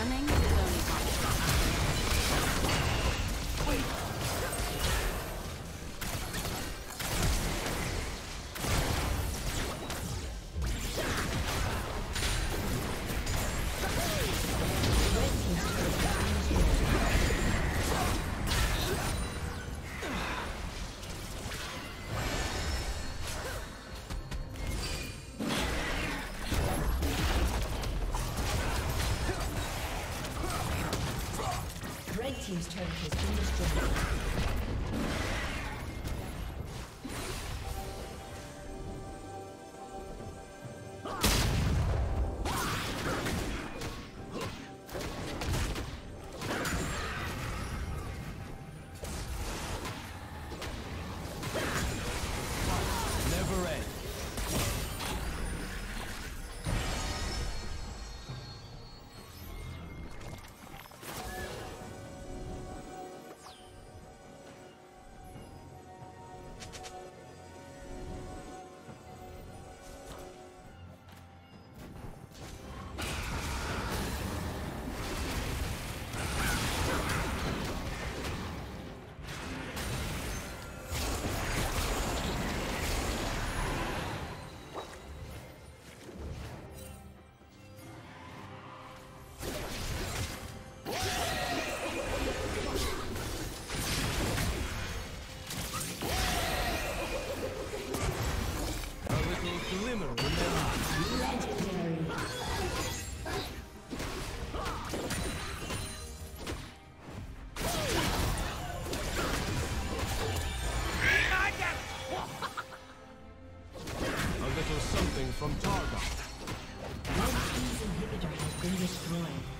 running? Has from Targon. Team's inhibitor has been destroyed.